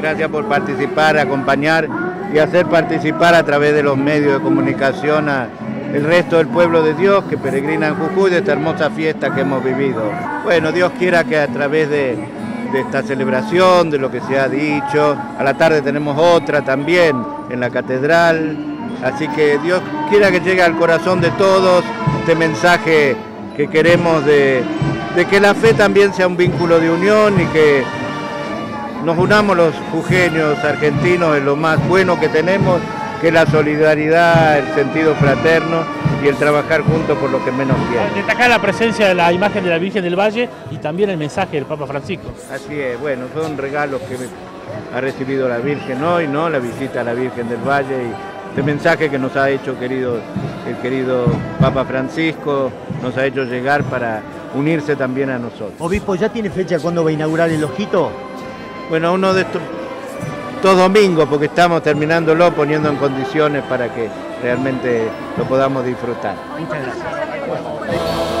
Gracias por participar, acompañar y hacer participar a través de los medios de comunicación a el resto del pueblo de Dios que peregrina en Jujuy de esta hermosa fiesta que hemos vivido. Bueno, Dios quiera que a través de esta celebración, de lo que se ha dicho, a la tarde tenemos otra también en la catedral, así que Dios quiera que llegue al corazón de todos este mensaje que queremos de, de que la fe también sea un vínculo de unión y que nos unamos los jujeños argentinos en lo más bueno que tenemos, que es la solidaridad, el sentido fraterno y el trabajar juntos por lo que menos quieren. Destacar la presencia de la imagen de la Virgen del Valle y también el mensaje del Papa Francisco. Así es, bueno, son regalos que ha recibido la Virgen hoy, ¿no? La visita a la Virgen del Valle y este mensaje que nos ha hecho querido, el querido Papa Francisco, nos ha hecho llegar para unirse también a nosotros. Obispo, ¿ya tiene fecha cuándo va a inaugurar el ojito? Bueno, uno de estos dos domingos, porque estamos terminándolo, poniendo en condiciones para que realmente lo podamos disfrutar. Muchas gracias.